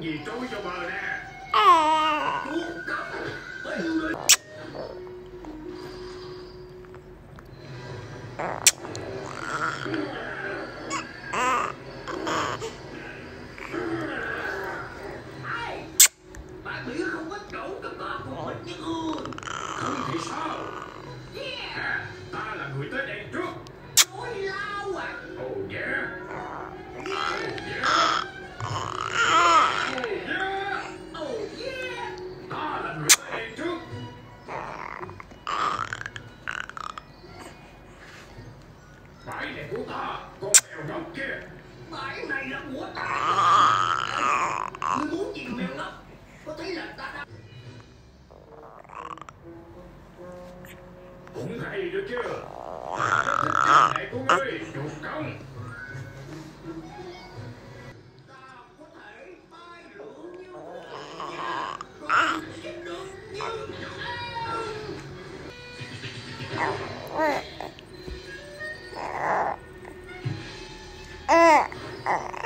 gì trôi vào bờ nè. Chuột cống Hình Bãi này của ta, con mèo rồng kia. Bãi này là của ta. Ngươi muốn gì mèo lắm? Có thấy là ta đang... Cũng hay được chưa? Ta này của ngươi, chuột công. Wait. Uh, uh.